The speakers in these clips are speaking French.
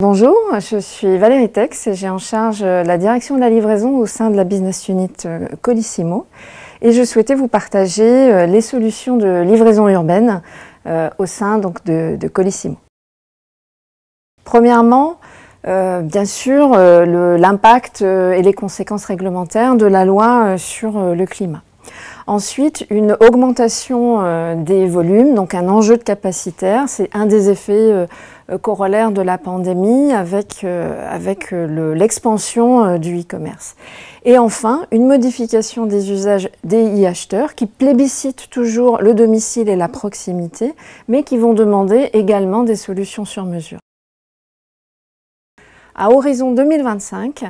Bonjour, je suis Valérie Tex et j'ai en charge la direction de la livraison au sein de la business unit euh, Colissimo. Et je souhaitais vous partager euh, les solutions de livraison urbaine euh, au sein de, Colissimo. Premièrement, bien sûr, l'impact et les conséquences réglementaires de la loi sur le climat. Ensuite, une augmentation euh, des volumes, donc un enjeu de capacitaire. C'est un des effets euh, euh, corollaires de la pandémie avec, avec l'expansion du e-commerce. Et enfin, une modification des usages des e-acheteurs qui plébiscitent toujours le domicile et la proximité, mais qui vont demander également des solutions sur mesure. À horizon 2025,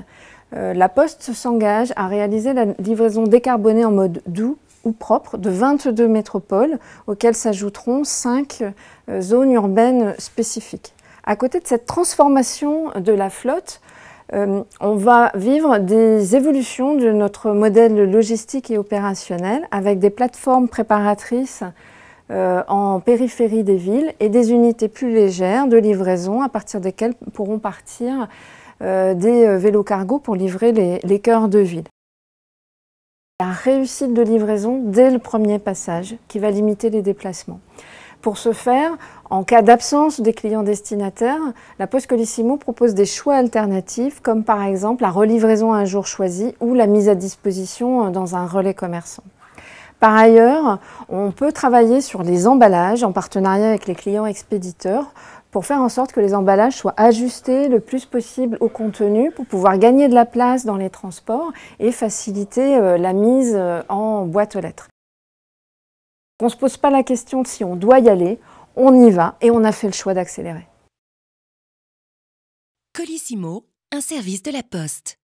la Poste s'engage à réaliser la livraison décarbonée en mode doux ou propres de 22 métropoles auxquelles s'ajouteront 5 euh, zones urbaines spécifiques. À côté de cette transformation de la flotte, euh, on va vivre des évolutions de notre modèle logistique et opérationnel avec des plateformes préparatrices euh, en périphérie des villes et des unités plus légères de livraison à partir desquelles pourront partir des vélos cargo pour livrer les, les cœurs de ville. La réussite de livraison dès le premier passage qui va limiter les déplacements. Pour ce faire, en cas d'absence des clients destinataires, la Poste Colissimo propose des choix alternatifs comme par exemple la relivraison à un jour choisi ou la mise à disposition dans un relais commerçant. Par ailleurs, on peut travailler sur les emballages en partenariat avec les clients expéditeurs pour faire en sorte que les emballages soient ajustés le plus possible au contenu pour pouvoir gagner de la place dans les transports et faciliter euh, la mise euh, en boîte aux lettres. On ne se pose pas la question de si on doit y aller, on y va et on a fait le choix d'accélérer. Colissimo, un service de la Poste.